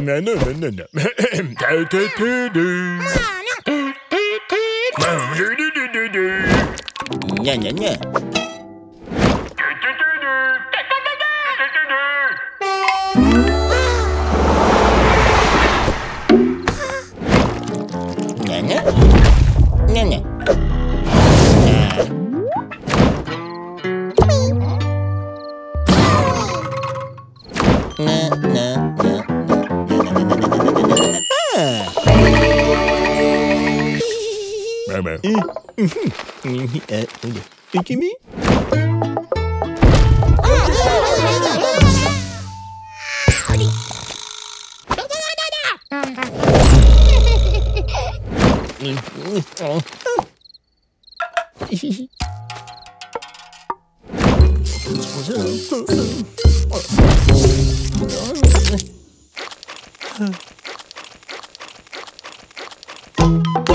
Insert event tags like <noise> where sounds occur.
nè nè nè nè nè. <coughs> Theo thế thế đi. Nha nha. Nha. Nha. Barber. Look at me. Huh. <laughs>